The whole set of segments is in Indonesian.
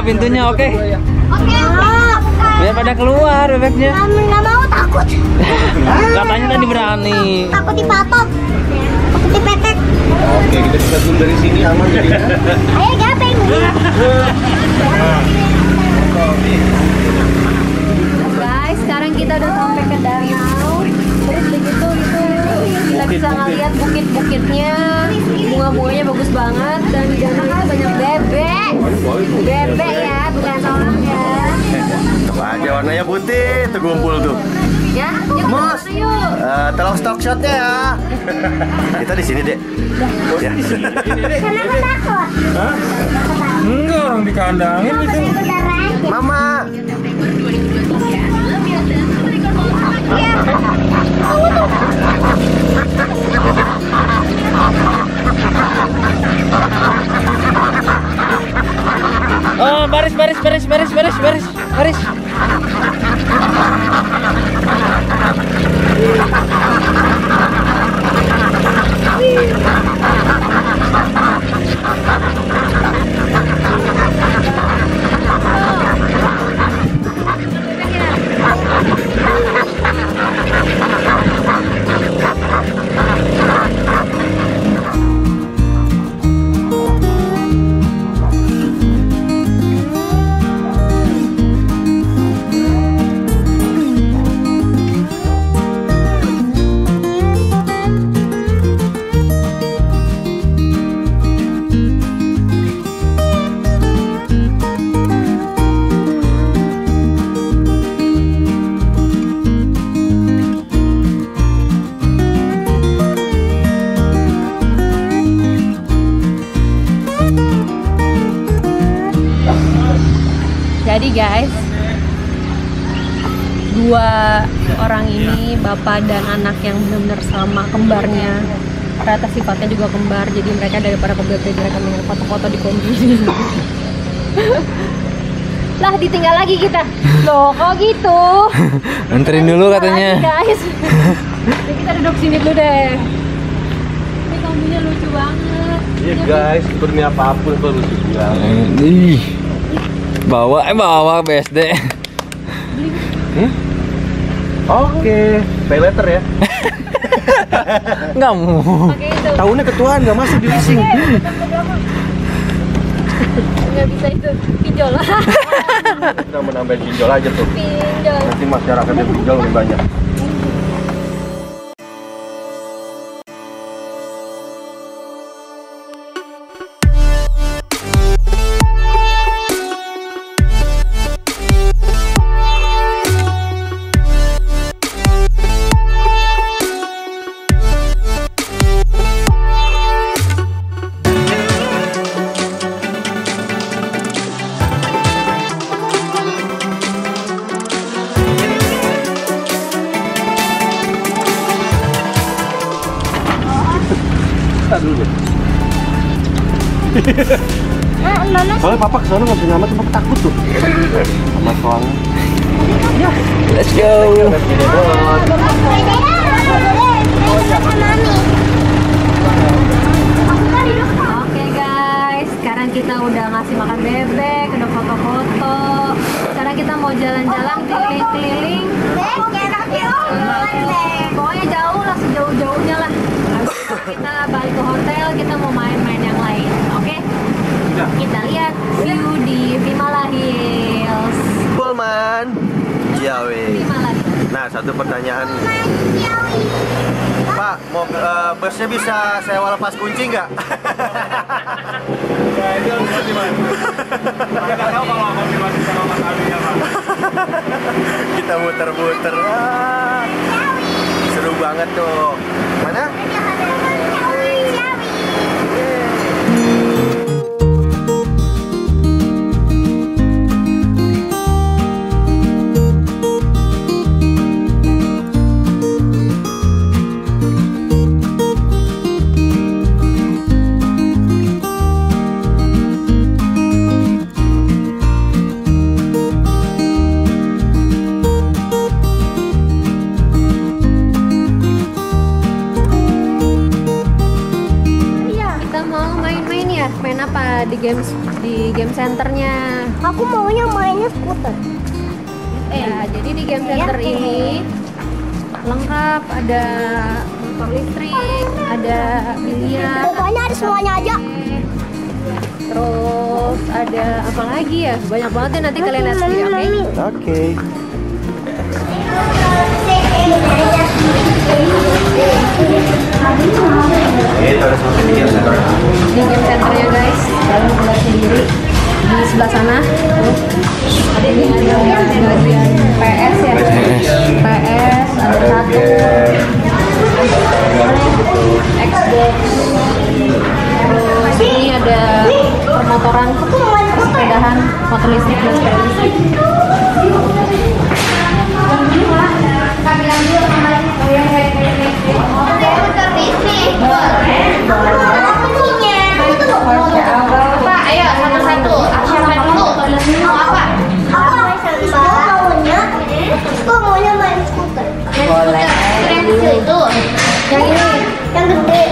Buka pintunya, oke? Oke, oke. Biar pada keluar bebeknya. Nggak mau takut. Katanya tadi berani. Takut dipatok. Takut dipetek. Oke, kita bisa zoom dari sini aman jadi. Ayo gapeng. Guys, sekarang kita udah sampai ke danau. Terus begitu kita bisa ngeliat bukit-bukitnya, bunga-bunganya bagus banget dan di danau itu banyak bebek. Bebek ya, bukan salam ya. Coba aja warnanya putih, tuh gumpul tuh. Ya, yuk Mas. yuk. Eh, tolong stock shotnya ya. kita di sini dek. Ya. Kenapa takut? Enggak orang dikandangin itu. Beneran. Mama. Oh, baris, baris, baris, baris, baris, baris, baris. Dua orang ini bapak dan anak yang benar-benar sama kembarnya. Ternyata sifatnya juga kembar, jadi mereka daripada BP mereka mendingan foto-foto di kombi. lah ditinggal lagi kita. Loh kok gitu? Anterin dulu katanya. Lagi, guys. Jadi kita duduk sini dulu deh. Ini kombinya lucu banget. Iya guys, sebenarnya apa pun perlu dibilang. Eh, Ih. Bawa, eh bawa BSD. Oke, pay letter ya. Nggak mau. Pakai itu. Tahunnya ketuaan nggak masuk di leasing. Nggak bisa itu pinjol. Kita menambah pinjol aja tuh. pinjol. Nanti masyarakat yang pinjol lebih banyak. Nah, Mama Soalnya papa ke sana nggak bisa nyampe, cuma takut tuh. Sama soalnya. Let's go. Oke guys, sekarang kita udah ngasih makan bebek, udah foto-foto. Sekarang kita mau jalan-jalan keliling-keliling. Pokoknya jauh lah, sejauh-jauhnya lah. Habis kita balik ke hotel, kita mau main-main yang? Kita lihat view di Vimala Hills. Pullman. Ciawi. Vimala Hills. Nah, satu pertanyaan. Pak, mau eh, busnya bisa saya lepas kunci nggak? Ya itu harus gimana? Saya nggak tahu kalau abang dimasukin sama Mas Ali ya Pak. Kita muter-muter. Ah, Seru banget tuh. Mana? Centernya. Aku maunya mainnya skuter. Ya, jadi di game center ini lengkap ada motor listrik, ada biliar, Pokoknya ada semuanya aja. terus ada apa lagi ya? Banyak banget ya nanti kalian lihat sendiri, oke? Oke. Itu ada seperti di game center. Di game centernya guys, kalian bisa lihat sendiri di sebelah sana. Ada bagian PS ya. PS ada satu Xbox. Terus ini ada permotoran, persepedahan, motor listrik dan sepeda listrik. Apa? Aku maunya, aku main. Boleh. Yang kecil itu. Yang ini Yang.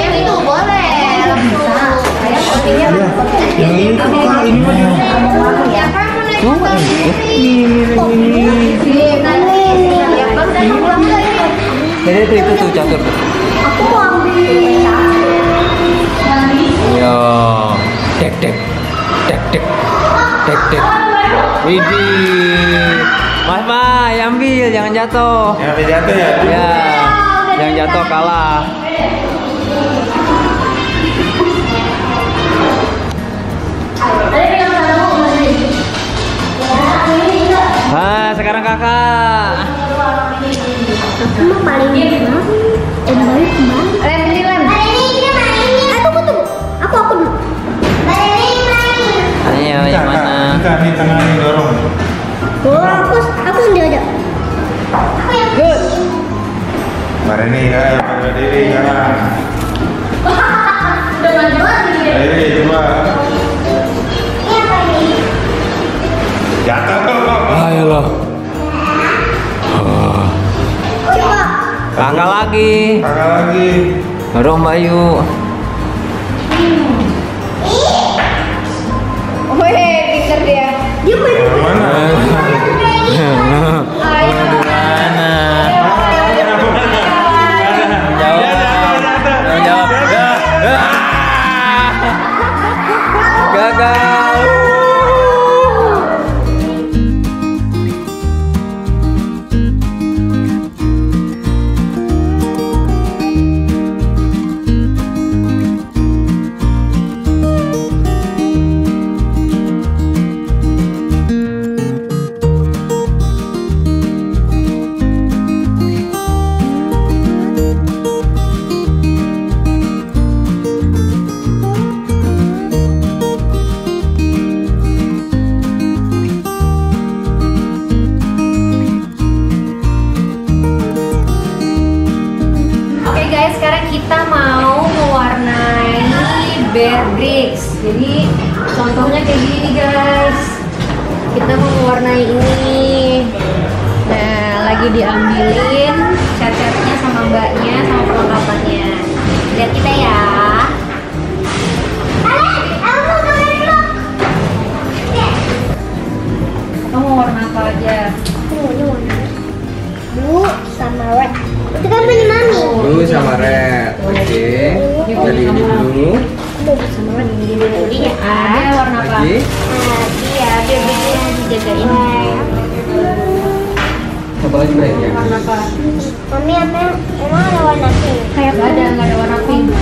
Yang itu boleh. Yang ini ini Ya kan ini. Iya. Aku mau ambil. Yo, dek dek, dek dek, dek. Widih, Mas Mai ambil, jangan jatuh. Ya, apa jatuh ya? Ya, yang jatuh kalah. Nah, sekarang kakak. Emang paling Mari nih, ya, pada diri ya. Ayo nih, coba. Jatuh. Ayo loh. Coba. Kakak lagi. Kakak lagi. Baru Mbak bear bricks. Jadi contohnya kayak gini guys. Kita mau mewarnai ini. Nah, lagi diambilin cat-catnya sama mbaknya sama perlengkapannya. Lihat kita ya. Kamu mau warna apa aja? Blue sama red. Itu kan punya mami. Blue sama red. Oke. Jadi ini dulu. Sama. Iya, ada warna apa? Nah, iya, biar bikinnya dijagain. Apa lagi ya? Warna apa? Mami, apa emang ada warna pink? Kayak nggak ada, nggak ada warna pink. Ya.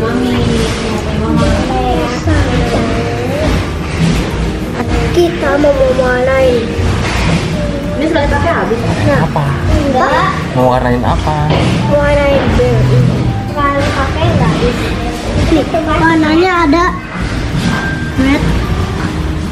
Mami, ini punya mama. Kita mau mewarnai. Ini sekali pakai habis. Apa? Enggak, Mau warnain apa? bill ini. Kalau pakai enggak bisa. Warnanya ada red,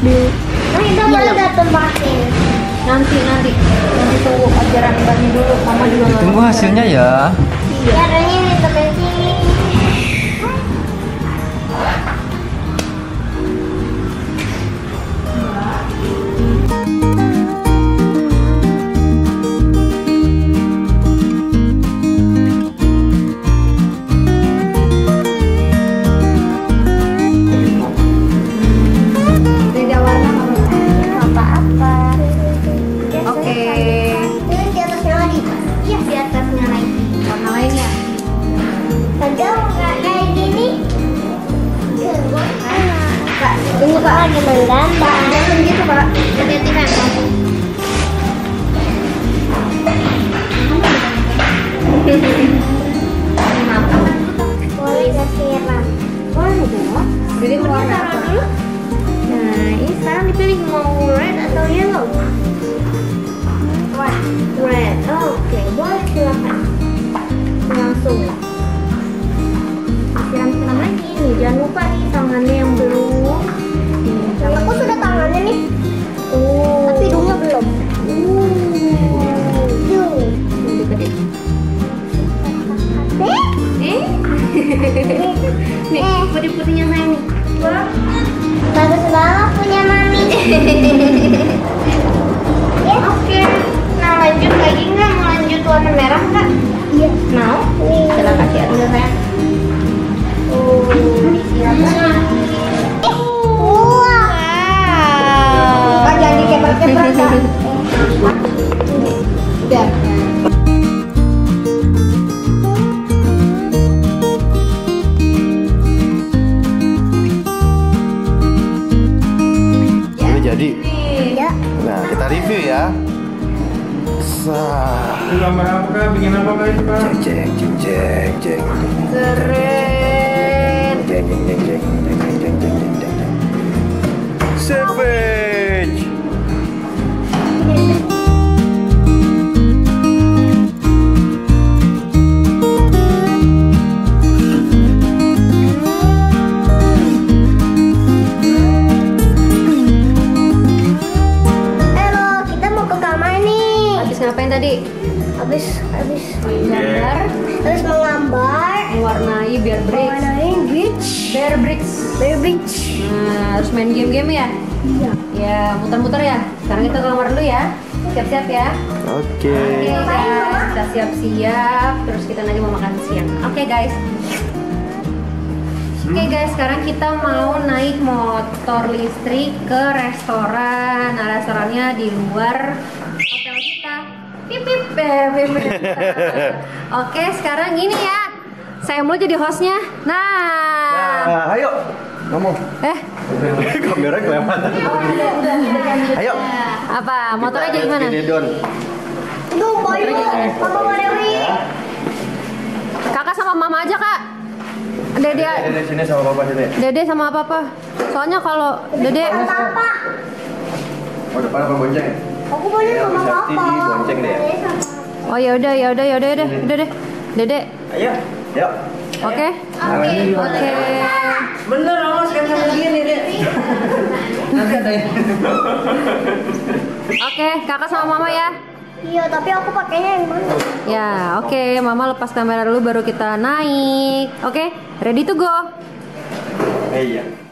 blue. Nah, itu boleh datang pakai. Nanti nanti nanti tunggu ajaran mbaknya dulu. Mama juga nggak Tunggu tahu. hasilnya ya. Iya, ini temen sini. Warna apa? Nah, ini sekarang dipilih mau red atau yellow. Red. Red. Oh, Oke, boleh silakan. Langsung. Siram-siram lagi nih. Jangan lupa nih tangannya yang belum. Nih, Aku sudah tangannya nih, Oh. tapi hidungnya belum. Deketin. Eh? Eh? Nih, Eh. putih-putihnya saya nih. Bagus banget punya mami. Oke. Nah, lanjut lagi nggak? Mau lanjut warna merah nggak? Iya. Mau? Nih. Silakan ya, udah sayang. Oh, disiapkan. Wah. Wow. jangan dikeprek-keprek, Kak. Udah. jadi. Ya. Nah, kita review ya. Sah. Ini gambar apa kak? Bikin apa kak ini pak? Jeng jeng jeng jeng jeng Keren. jeng jeng jeng jeng jeng jeng jeng jeng jeng. Savage. Tadi? Habis habis Gambar, habis menggambar. mewarnai biar bricks. Warnain beach. Bear bricks. Bear beach. Nah, harus main game-game ya? Iya. Ya, muter-muter ya. Sekarang kita ke kamar dulu ya. Siap-siap ya. Oke. Oke guys, kita siap-siap. Terus kita nanti mau makan siang. Oke guys. Oke guys, sekarang kita mau naik motor listrik ke restoran. Nah, restorannya di luar hotel kita. Pip pip eh, pip, pip. Oke, sekarang gini ya. Saya mau jadi hostnya. Nah, Nah, ayo. Ngomong. eh, Kamera kelewatan. Ayo. apa? Motornya jadi mana? Ini Don. Itu bayu. Mama Dewi. Kakak sama mama aja kak. Dede, Dede sini sama papa sini. Dede sama papa. Soalnya kalau Dede, Papa. Mau depan apa bonceng? Aku boleh Ya, sama papa. bonceng. Oh ya udah ya udah ya udah ya udah udah deh. Dede, Ayo. Yuk. oke? Oke. Oke. Bener awas kan sama gini deh. Oke, kakak sama mama ya. Iya, tapi aku pakainya yang mana? Ya, oke. Mama lepas kamera dulu baru kita naik. Oke, ready to go. Eh, iya.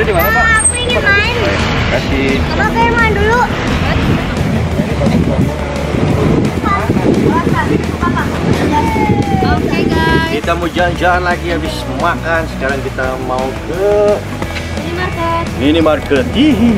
Parkirnya di mana, Pak? Aku ingin main. Kasih. Papa pengen main dulu. Oke guys. Kita mau jalan-jalan lagi habis makan. Sekarang kita mau ke Ini market. minimarket. Hihi.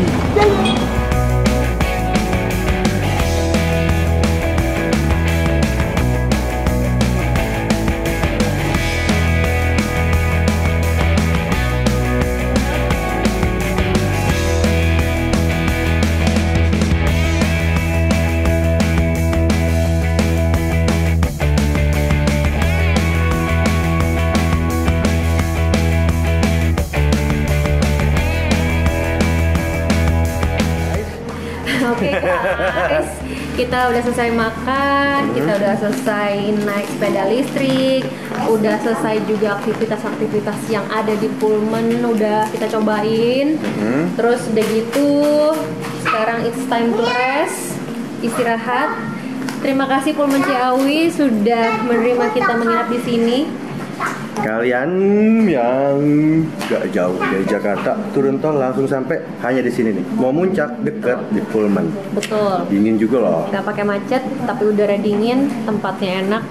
Kita udah selesai makan, kita udah selesai naik sepeda listrik, udah selesai juga aktivitas-aktivitas yang ada di Pullman udah kita cobain. Terus udah gitu, sekarang it's time to rest, istirahat. Terima kasih Pullman Ciawi sudah menerima kita menginap di sini. Kalian yang gak jauh dari Jakarta turun tol langsung sampai hanya di sini nih. Mau muncak deket di Pullman. Betul. Dingin juga loh. Gak pakai macet, tapi udara dingin, tempatnya enak,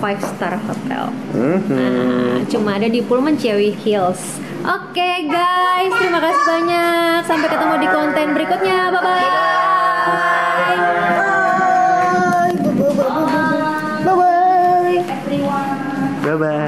five star hotel. Mhm. Nah, cuma ada di Pullman Ciawi Hills. Oke guys, terima kasih banyak. Sampai ketemu di konten berikutnya. Bye bye. Bye bye. Bye bye. Bye.